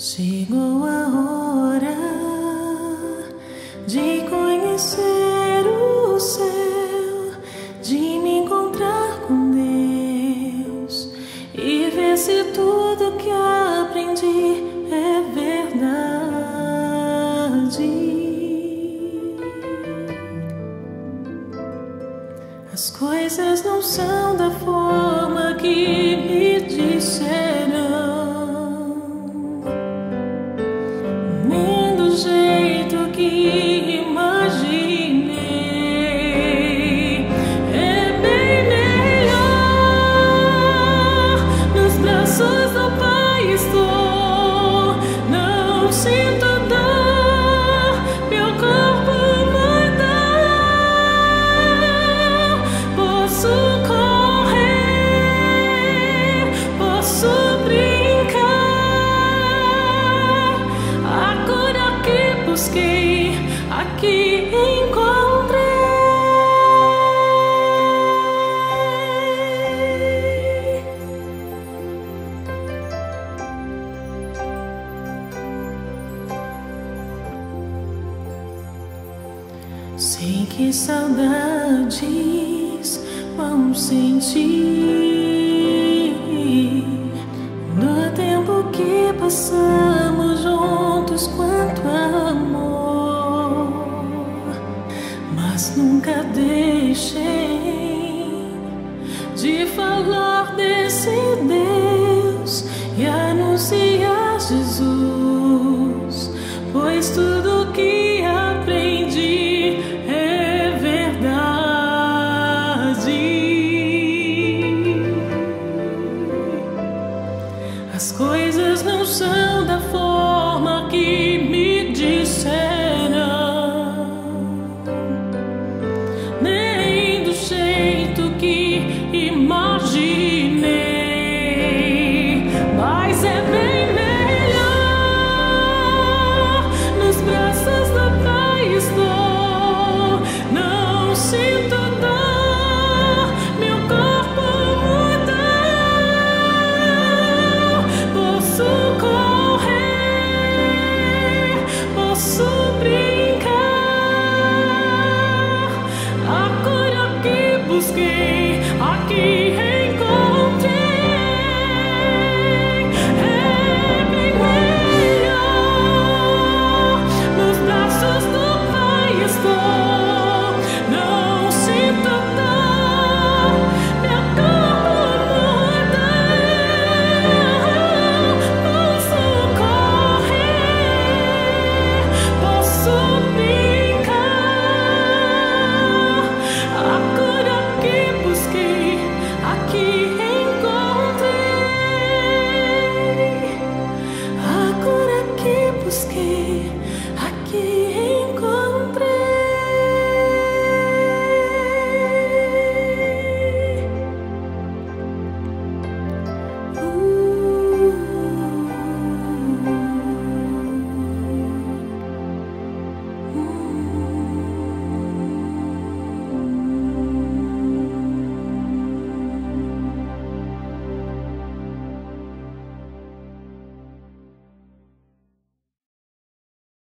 Chegou a hora de conhecer o céu, de me encontrar com Deus e ver se tudo que aprendi é verdade. As coisas não são da forma que me disseram, Ki Sei que saudades vão sentir no tempo que passamos deixei de falar desse Deus e anunciar Jesus, pois tudo que magie. busquei aqui.